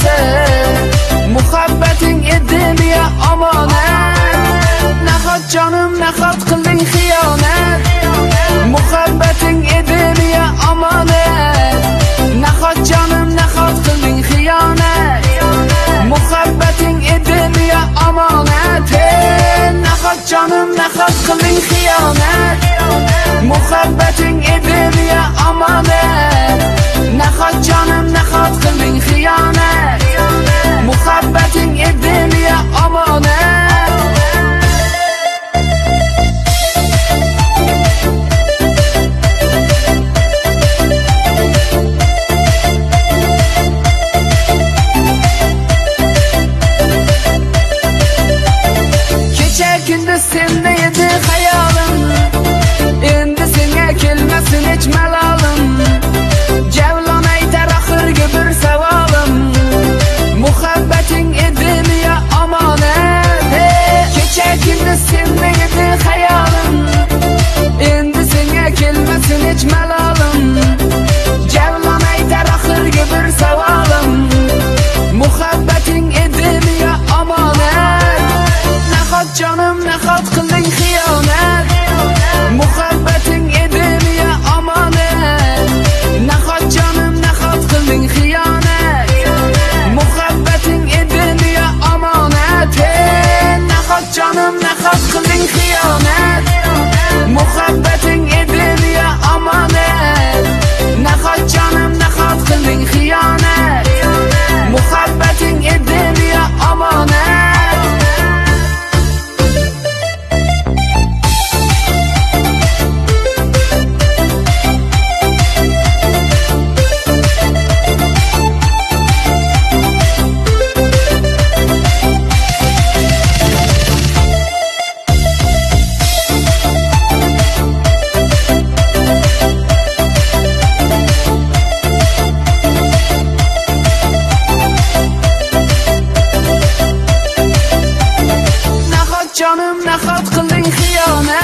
taze Muhabbetin ediliye amanet Ne hat canım ne hat kıldın hiyanet Muhabbetin ediliye amanet Ne hat canım ne hat kıldın hiyanet Muhabbetin ediliye amanet Ne hat canım ne hat kıldın hiyanet Muhabbetin تقلي خيانات أنا خاطق اللي نخيانه